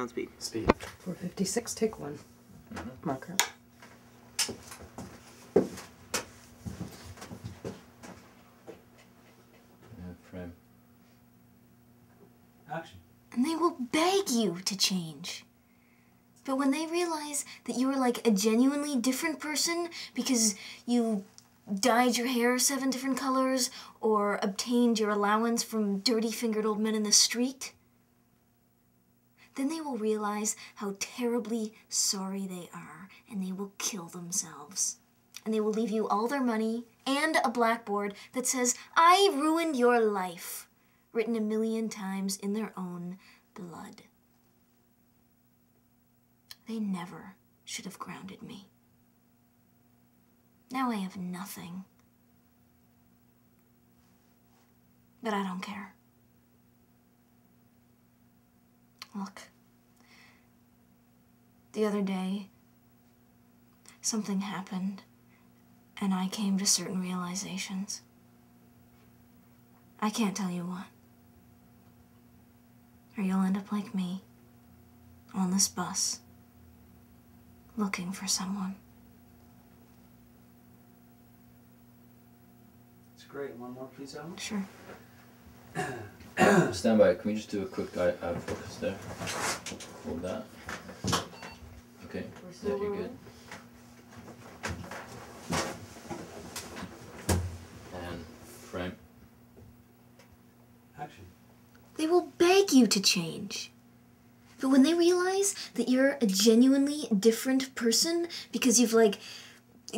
Sound speed. Speed. 456, take one. Mm-hmm. Marker. Yeah, frame. Action. And they will beg you to change. But when they realize that you are like a genuinely different person because you dyed your hair seven different colors or obtained your allowance from dirty fingered old men in the street, then they will realize how terribly sorry they are and they will kill themselves. And they will leave you all their money and a blackboard that says, I ruined your life, written a million times in their own blood. They never should have grounded me. Now I have nothing. But I don't care. Look, the other day, something happened, and I came to certain realizations. I can't tell you what. Or you'll end up like me, on this bus, looking for someone. It's great. One more, please, Alan. Sure. Stand by. Can we just do a quick eye, eye focus there? Hold that. Okay. Yeah, you're good. And frame. Action. They will beg you to change. But when they realize that you're a genuinely different person because you've like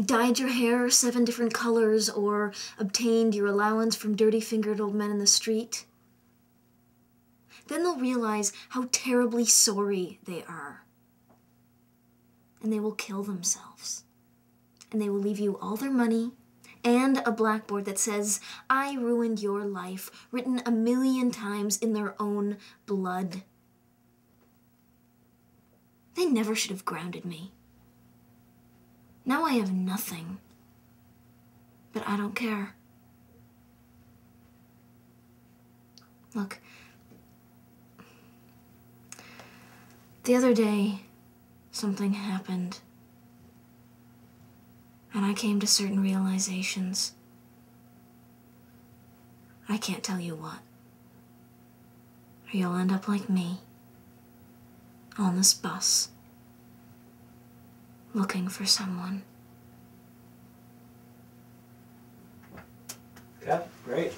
dyed your hair seven different colors or obtained your allowance from dirty fingered old men in the street, then they'll realize how terribly sorry they are. And they will kill themselves. And they will leave you all their money and a blackboard that says, I ruined your life, written a million times in their own blood. They never should have grounded me. Now I have nothing. But I don't care. Look, the other day, something happened. And I came to certain realizations. I can't tell you what. Or you'll end up like me on this bus looking for someone. Yeah, great.